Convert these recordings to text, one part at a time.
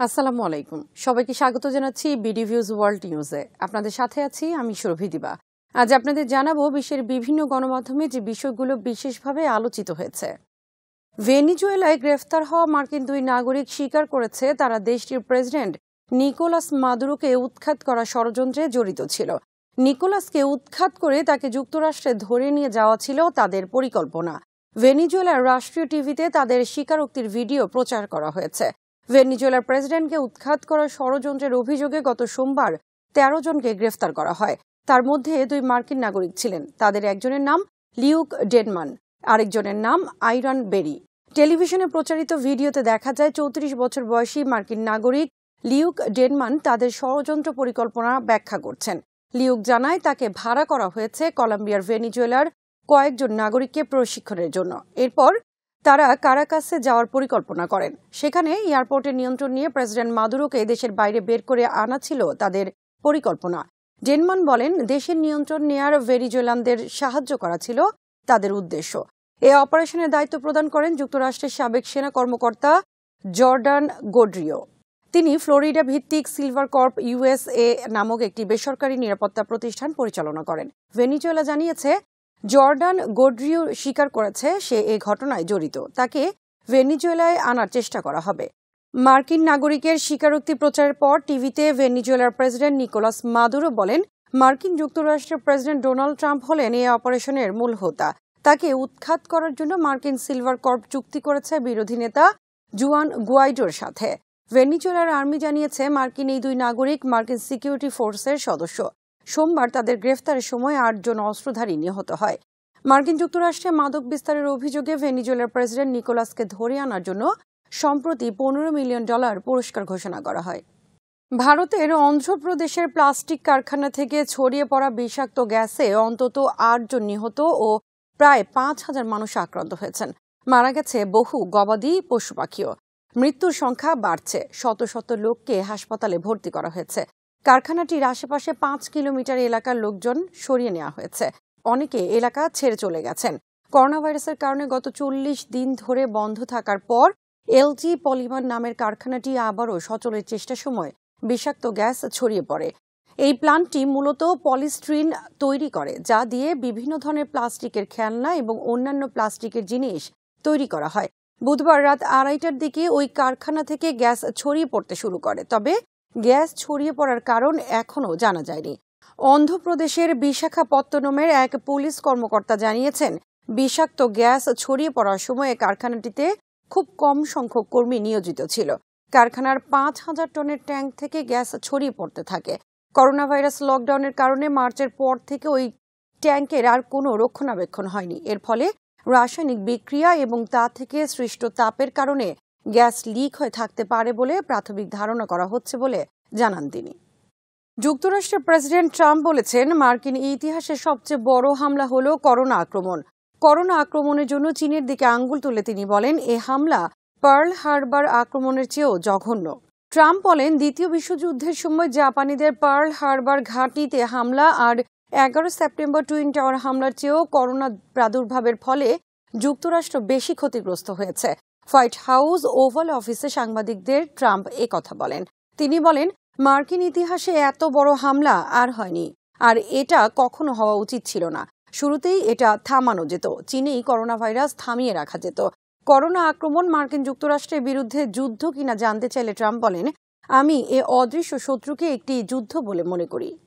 আসসালামু আলাইকুম। সবাইকে স্বাগত জানাচ্ছি বিডি ভিউজ ওয়ার্ল্ড নিউজে আপনাদের সাথে আছি আমি সুরভি দিবা। আজ আপনাদের জানাব বিশ্বের বিভিন্ন গণমাধ্যমে যে বিষয়গুলো বিশেষভাবে আলোচিত হয়েছে। ভেনিজুয়েলায় গ্রেফতার হওয়া মার্কিন দুই নাগরিক স্বীকার করেছে তারা দেশটির প্রেসিডেন্ট নিকোলাস মাদুরোকে উৎখাত করা ষড়যন্ত্রে জড়িত ছিল। নিকোলাসকে উৎখাত করে তাকে যুক্তরাষ্ট্রে ধরে নিয়ে যাওয়া ছিল তাদের পরিকল্পনা। ভেনিজুয়েলার রাষ্ট্রীয় টিভিতে তাদের স্বীকারোক্তির ভিডিও প্রচার করা হয়েছে। ভেনিজুয়েলার প্রেসিডেন্টকে উৎখাত করার ষড়যন্ত্রের অভিযোগে গত সোমবার তেরো জনকে গ্রেফতার করা হয়। তার মধ্যে দুই মার্কিন নাগরিক ছিলেন। তাদের একজনের নাম লিউক ডেনমান, আরেকজনের নাম আইরন বেরি। টেলিভিশনে প্রচারিত ভিডিওতে দেখা যায়, চৌত্রিশ বছর বয়সী মার্কিন নাগরিক লিউক ডেনমান তাদের ষড়যন্ত্র পরিকল্পনা ব্যাখ্যা করছেন। লিউক জানায়, তাকে ভাড়া করা হয়েছে কলম্বিয়ার ভেনিজুয়েলার কয়েকজন নাগরিককে প্রশিক্ষণের জন্য। এরপর তারা কারাকাসে যাওয়ার পরিকল্পনা করেন। সেখানে এয়ারপোর্টের নিয়ন্ত্রণ নিয়ে প্রেসিডেন্ট মাদুরোকে দেশের বাইরে বের করে আনা ছিল তাদের পরিকল্পনা। ডেনমান বলেন, দেশের নিয়ন্ত্রণ নেয়ার ভেনিজুয়েলানদের সাহায্য করা ছিল তাদের উদ্দেশ্য। এ অপারেশনের দায়িত্ব প্রদান করেন যুক্তরাষ্ট্রের সাবেক সেনা কর্মকর্তা জর্ডান গোড্রিও। তিনি ফ্লোরিডা ভিত্তিক সিলভার কর্প ইউএসএ নামক একটি বেসরকারি নিরাপত্তা প্রতিষ্ঠান পরিচালনা করেন। ভেনিজুয়েলা জানিয়েছে জর্ডান গোড্রিও স্বীকার করেছে সে এ ঘটনায় জড়িত। তাকে ভেনিজুয়েলায় আনার চেষ্টা করা হবে। মার্কিন নাগরিকের স্বীকারোক্তি প্রচারের পর টিভিতে ভেনিজুয়েলার প্রেসিডেন্ট নিকোলাস মাদুরো বলেন, মার্কিন যুক্তরাষ্ট্রের প্রেসিডেন্ট ডোনাল্ড ট্রাম্প হলেন এই অপারেশনের মূল হোতা। তাকে উৎখাত করার জন্য মার্কিন সিলভার কর্প চুক্তি করেছে বিরোধী নেতা জুয়ান গুয়াইডোর সাথে। ভেনিজুয়েলার আর্মি জানিয়েছে, মার্কিন এই দুই নাগরিক মার্কিন সিকিউরিটি ফোর্সের সদস্য। সোমবার তাদের গ্রেফতারের সময় আটজন অস্ত্রধারী নিহত হয়। মার্কিন যুক্তরাষ্ট্রে মাদক বিস্তারের অভিযোগে ভেনিজুয়েলার প্রেসিডেন্ট নিকোলাসকে ধরে আনার জন্য সম্প্রতি পনেরো মিলিয়ন ডলার পুরস্কার ঘোষণা করা হয়। ভারতের অন্ধ্রপ্রদেশের প্লাস্টিক কারখানা থেকে ছড়িয়ে পড়া বিষাক্ত গ্যাসে অন্তত আটজন নিহত ও প্রায় পাঁচ হাজার মানুষ আক্রান্ত হয়েছেন। মারা গেছে বহু গবাদি পশু পাখিও। মৃত্যুর সংখ্যা বাড়ছে। শত শত লোককে হাসপাতালে ভর্তি করা হয়েছে। কারখানাটির আশেপাশে পাঁচ কিলোমিটার এলাকার লোকজন সরিয়ে নেওয়া হয়েছে। অনেকে এলাকা ছেড়ে চলে গেছেন। করোনা ভাইরাসের কারণে গত চল্লিশ দিন ধরে বন্ধ থাকার পর এলজি পলিমার নামের কারখানাটি আবারও সচলের চেষ্টার সময় বিষাক্ত গ্যাস ছড়িয়ে পড়ে। এই প্লান্টটি মূলত পলিস্ট্রিন তৈরি করে, যা দিয়ে বিভিন্ন ধরনের প্লাস্টিকের খেলনা এবং অন্যান্য প্লাস্টিকের জিনিস তৈরি করা হয়। বুধবার রাত আড়াইটার দিকে ওই কারখানা থেকে গ্যাস ছড়িয়ে পড়তে শুরু করে। তবে গ্যাস ছড়িয়ে পড়ার কারণ এখনও জানা যায়নি। অন্ধ্রপ্রদেশের বিশাখাপত্তনমের এক পুলিশ কর্মকর্তা জানিয়েছেন, বিষাক্ত গ্যাস ছড়িয়ে পড়ার সময়ে কারখানাটিতে খুব কম সংখ্যক কর্মী নিয়োজিত ছিল। কারখানার পাঁচ হাজার টনের ট্যাঙ্ক থেকে গ্যাস ছড়িয়ে পড়তে থাকে। করোনা ভাইরাস লকডাউনের কারণে মার্চের পর থেকে ওই ট্যাঙ্কের আর কোনো রক্ষণাবেক্ষণ হয়নি। এর ফলে রাসায়নিক বিক্রিয়া এবং তা থেকে সৃষ্ট তাপের কারণে গ্যাস লিক হয়ে থাকতে পারে বলে প্রাথমিক ধারণা করা হচ্ছে বলে জানান তিনি। যুক্তরাষ্ট্রের প্রেসিডেন্ট ট্রাম্প বলেছেন, মার্কিন ইতিহাসের সবচেয়ে বড় হামলা হল করোনা আক্রমণ। করোনা আক্রমণের জন্য চীনের দিকে আঙ্গুল তুলে তিনি বলেন, এ হামলা পার্ল হারবার আক্রমণের চেয়েও জঘন্য। ট্রাম্প বলেন, দ্বিতীয় বিশ্বযুদ্ধের সময় জাপানিদের পার্ল হারবার ঘাঁটিতে হামলা আর এগারো সেপ্টেম্বর টুইন টাওয়ার হামলার চেয়েও করোনা প্রাদুর্ভাবের ফলে যুক্তরাষ্ট্র বেশি ক্ষতিগ্রস্ত হয়েছে। হোয়াইট হাউস ওভাল অফিসে সাংবাদিকদের ট্রাম্প কথা বলেন। তিনি বলেন, মার্কিন ইতিহাসে এত বড় হামলা আর হয়নি। আর এটা কখনো হওয়া উচিত ছিল না। শুরুতেই এটা থামানো যেত। চীনেই করোনা ভাইরাস থামিয়ে রাখা যেত। করোনা আক্রমণ মার্কিন যুক্তরাষ্ট্রের বিরুদ্ধে যুদ্ধ কিনা জানতে চাইলে ট্রাম্প বলেন, আমি এ অদৃশ্য শত্রুকে একটি যুদ্ধ বলে মনে করি।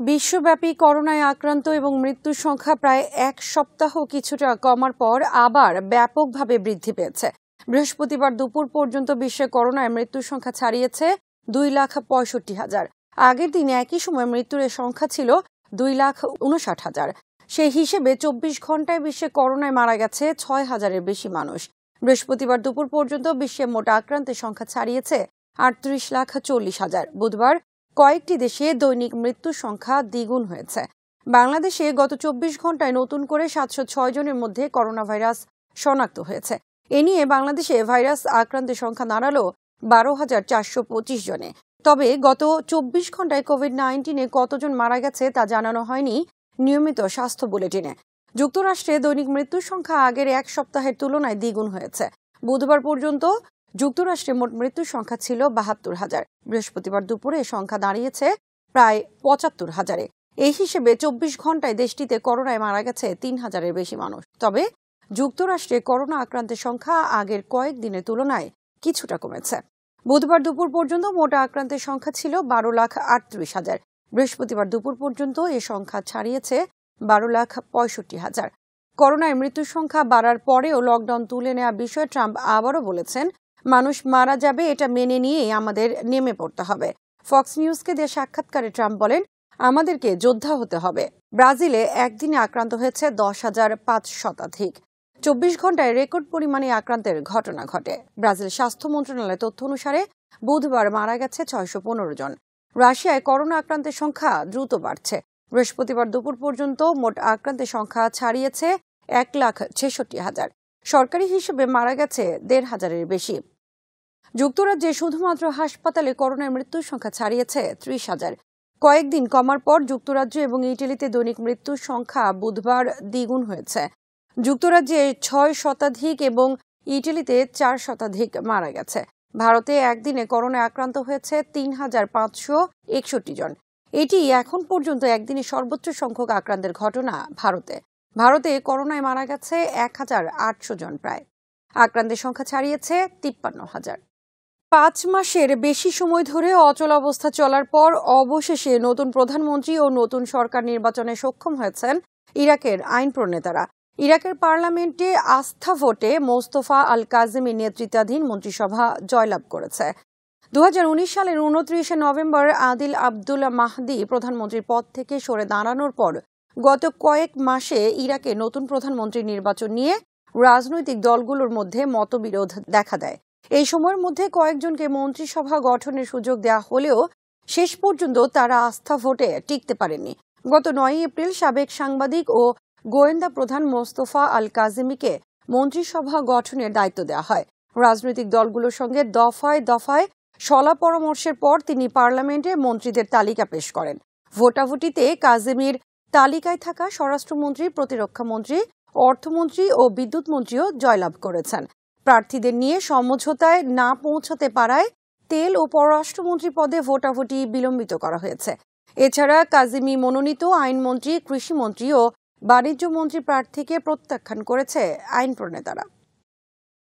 বিশ্বব্যাপী করোনায় আক্রান্ত এবং মৃত্যুর সংখ্যা প্রায় এক সপ্তাহ কিছুটা কমার পর আবার ব্যাপকভাবে বৃদ্ধি পেয়েছে। বৃহস্পতিবার দুপুর পর্যন্ত বিশ্বে করোনায় মৃত্যুর সংখ্যা ছাড়িয়েছে দুই লাখ পঁয়ষট্টি হাজার। আগের দিনে একই সময় মৃত্যুর সংখ্যা ছিল দুই লাখ উনষাট হাজার। সেই হিসেবে চব্বিশ ঘন্টায় বিশ্বে করোনায় মারা গেছে ছয় হাজারের বেশি মানুষ। বৃহস্পতিবার দুপুর পর্যন্ত বিশ্বে মোট আক্রান্তের সংখ্যা ছাড়িয়েছে আটত্রিশ লাখ চল্লিশ হাজার। বুধবার কয়েকটি দেশে দৈনিক মৃত্যুর সংখ্যা দ্বিগুণ হয়েছে। বাংলাদেশে গত চব্বিশ ঘন্টায় নতুন করে সাতশো ছয় জনের মধ্যে করোনা ভাইরাস শনাক্ত হয়েছে। এ নিয়ে বাংলাদেশে ভাইরাস আক্রান্তের সংখ্যা দাঁড়াল বারো হাজার চারশো পঁচিশ জনে। তবে গত চব্বিশ ঘন্টায় কোভিড নাইন্টিনে কতজন মারা গেছে তা জানানো হয়নি নিয়মিত স্বাস্থ্য বুলেটিনে। যুক্তরাষ্ট্রে দৈনিক মৃত্যুর সংখ্যা আগের এক সপ্তাহের তুলনায় দ্বিগুণ হয়েছে। বুধবার পর্যন্ত যুক্তরাষ্ট্রে মোট মৃত্যুর সংখ্যা ছিল বাহাত্তর হাজার। বৃহস্পতিবার দুপুরে সংখ্যা দাঁড়িয়েছে প্রায় পঁচাত্তর হাজারে। এই হিসেবে চব্বিশ ঘন্টায় দেশটিতে করোনায় মারা গেছে তিন হাজারের বেশি মানুষ। তবে যুক্তরাষ্ট্রে করোনা আক্রান্তের সংখ্যা আগের কয়েক দিনের তুলনায় কিছুটা কমেছে। বুধবার দুপুর পর্যন্ত মোট আক্রান্তের সংখ্যা ছিল বারো লাখ আটত্রিশ হাজার। বৃহস্পতিবার দুপুর পর্যন্ত এ সংখ্যা ছাড়িয়েছে বারো লাখ পঁয়ষট্টি হাজার। করোনায় মৃত্যুর সংখ্যা বাড়ার পরেও লকডাউন তুলে নেওয়া বিষয়ে ট্রাম্প আবারও বলেছেন মানুষ মারা যাবে এটা মেনে নিয়েই আমাদের নেমে পড়তে হবে। ফক্স নিউজকে দিয়ে সাক্ষাৎকারে ট্রাম্প বলেন, আমাদেরকে যোদ্ধা হতে হবে। ব্রাজিলে একদিনে আক্রান্ত হয়েছে দশ হাজার পাঁচ শতাধিক। চব্বিশ ঘন্টায় রেকর্ড পরিমাণে আক্রান্তের ঘটনা ঘটে। ব্রাজিল স্বাস্থ্য মন্ত্রণালয়ের তথ্য অনুসারে, বুধবার মারা গেছে ছয়শো পনেরো জন। রাশিয়ায় করোনা আক্রান্তের সংখ্যা দ্রুত বাড়ছে। বৃহস্পতিবার দুপুর পর্যন্ত মোট আক্রান্তের সংখ্যা ছাড়িয়েছে এক লাখ ছেষট্টি হাজার। সরকারি হিসেবে মারা গেছে দেড় হাজারের বেশি। যুক্তরাজ্যে শুধুমাত্র হাসপাতালে করোনার মৃত্যুর সংখ্যা ছাড়িয়েছে ত্রিশ হাজার। কয়েকদিন কমার পর যুক্তরাজ্য এবং ইটালিতে দৈনিক মৃত্যুর সংখ্যা বুধবার দ্বিগুণ হয়েছে। যুক্তরাজ্যে ছয় শতাধিক এবং ইটালিতে চার শতাধিক মারা গেছে। ভারতে একদিনে করোনায় আক্রান্ত হয়েছে তিন হাজার পাঁচশো একষট্টি জন। এটি এখন পর্যন্ত একদিনে সর্বোচ্চ সংখ্যক আক্রান্তের ঘটনা ভারতে। ভারতে করোনায় মারা গেছে এক হাজার আটশো জন প্রায়। আক্রান্তের সংখ্যা ছাড়িয়েছে তিপ্পান্ন হাজার। পাঁচ মাসের বেশি সময় ধরে অচল অবস্থা চলার পর অবশেষে নতুন প্রধানমন্ত্রী ও নতুন সরকার নির্বাচনে সক্ষম হয়েছেন ইরাকের আইন প্রণেতারা। ইরাকের পার্লামেন্টে আস্থা ভোটে মোস্তফা আল কাজিমি নেতৃত্বাধীন মন্ত্রিসভা জয়লাভ করেছে। দু হাজার উনিশ সালের উনত্রিশে নভেম্বর আদিল আব্দুল মাহদি প্রধানমন্ত্রীর পদ থেকে সরে দাঁড়ানোর পর গত কয়েক মাসে ইরাকে নতুন প্রধানমন্ত্রী নির্বাচন নিয়ে রাজনৈতিক দলগুলোর মধ্যে মতবিরোধ দেখা দেয়। এই সময়ের মধ্যে কয়েকজনকে মন্ত্রিসভা গঠনের সুযোগ দেওয়া হলেও শেষ পর্যন্ত তারা আস্থা ভোটে টিকতে পারেননি। গত নয় এপ্রিল সাবেক সাংবাদিক ও গোয়েন্দা প্রধান মোস্তফা আল কাজিমিকে মন্ত্রিসভা গঠনের দায়িত্ব দেওয়া হয়। রাজনৈতিক দলগুলোর সঙ্গে দফায় দফায় সলা পরামর্শের পর তিনি পার্লামেন্টে মন্ত্রীদের তালিকা পেশ করেন। ভোটাভুটিতে কাজিমির তালিকায় থাকা স্বরাষ্ট্রমন্ত্রী, প্রতিরক্ষা মন্ত্রী, অর্থমন্ত্রী ও বিদ্যুৎ মন্ত্রীও জয়লাভ করেছেন। প্রার্থীদের নিয়ে সমঝোতায় না পৌঁছাতে পারায় তেল ও পররাষ্ট্রমন্ত্রী পদে ভোটাভুটি বিলম্বিত করা হয়েছে। এছাড়া কাজিমি মনোনীত আইনমন্ত্রী, কৃষিমন্ত্রী ও বাণিজ্য মন্ত্রী প্রার্থীকে প্রত্যাখ্যান করেছে আইন প্রণেতারা।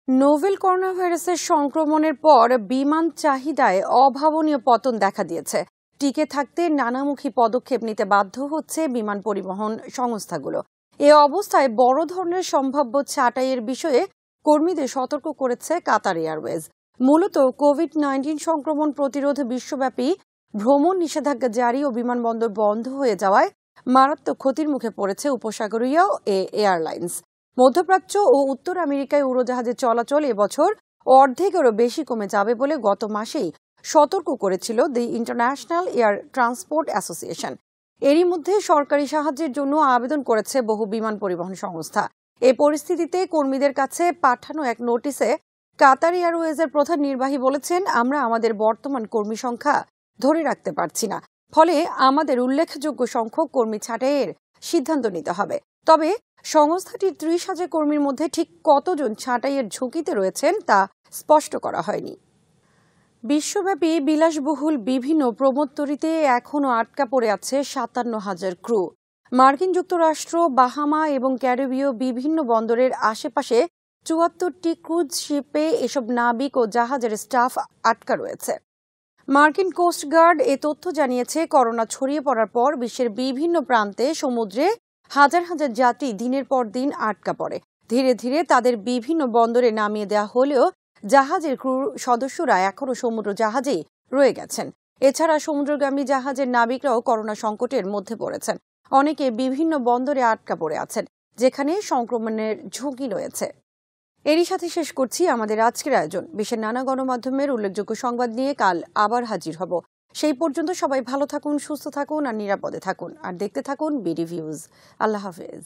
নোভেল করোনা ভাইরাসের সংক্রমণের পর বিমান চাহিদায় অভাবনীয় পতন দেখা দিয়েছে। টিকে থাকতে নানামুখী পদক্ষেপ নিতে বাধ্য হচ্ছে বিমান পরিবহন সংস্থাগুলো। এ অবস্থায় বড় ধরনের সম্ভাব্য ছাঁটাইয়ের বিষয়ে কর্মীদের সতর্ক করেছে কাতার এয়ারওয়েজ। মূলত কোভিড নাইন্টিন সংক্রমণ প্রতিরোধ বিশ্বব্যাপী ভ্রমণ নিষেধাজ্ঞা জারি ও বিমানবন্দর বন্ধ হয়ে যাওয়ায় মারাত্মক ক্ষতির মুখে পড়েছে উপসাগরীয় এ এয়ারলাইন্স। মধ্যপ্রাচ্য ও উত্তর আমেরিকায় উড়োজাহাজের চলাচল এবছর অর্ধেকেরও বেশি কমে যাবে বলে গত মাসেই সতর্ক করেছিল the international air transport association. এরই মধ্যে সরকারি সাহায্যের জন্য আবেদন করেছে বহু বিমান পরিবহন সংস্থা। এ পরিস্থিতিতে কর্মীদের কাছে পাঠানো এক নোটিশে কাতার এয়ারওয়েজের প্রধান নির্বাহী বলেছেন, আমরা আমাদের বর্তমান কর্মী সংখ্যা ধরে রাখতে পারছি না। ফলে আমাদের উল্লেখযোগ্য সংখ্যক কর্মী ছাঁটাইয়ের সিদ্ধান্ত নিতে হবে। তবে সংস্থাটির ত্রিশ হাজার কর্মীর মধ্যে ঠিক কতজন ছাঁটাইয়ের ঝুঁকিতে রয়েছেন তা স্পষ্ট করা হয়নি। বিশ্বব্যাপী বিলাসবহুল বিভিন্ন প্রমোত্তরিতে এখনও আটকা পড়ে আছে সাতান্ন হাজার ক্রু। মার্কিন যুক্তরাষ্ট্র, বাহামা এবং ক্যারিবীয় বিভিন্ন বন্দরের আশেপাশে চুয়াত্তরটি ক্রুজ শিপে এসব নাবিক ও জাহাজের স্টাফ আটকা রয়েছে। মার্কিন কোস্টগার্ড এ তথ্য জানিয়েছে, করোনা ছড়িয়ে পড়ার পর বিশ্বের বিভিন্ন প্রান্তে সমুদ্রে হাজার হাজার যাত্রী দিনের পর দিন আটকা পড়ে। ধীরে ধীরে তাদের বিভিন্ন বন্দরে নামিয়ে দেওয়া হলেও জাহাজের ক্রু সদস্যরা এখনও সমুদ্র জাহাজেই রয়ে গেছেন। এছাড়া সমুদ্রগামী জাহাজের নাবিকরাও করোনা সংকটের মধ্যে পড়েছেন। অনেকে বিভিন্ন বন্দরে আটকা পড়ে আছেন, যেখানে সংক্রমণের ঝুঁকি রয়েছে। এরই সাথে শেষ করছি আমাদের আজকের আয়োজন। বিশ্বের নানা গণমাধ্যমের উল্লেখযোগ্য সংবাদ নিয়ে কাল আবার হাজির হব। সেই পর্যন্ত সবাই ভালো থাকুন, সুস্থ থাকুন আর নিরাপদে থাকুন। আর দেখতে থাকুন বিডি ভিউজ আল্লাহ হাফেজ।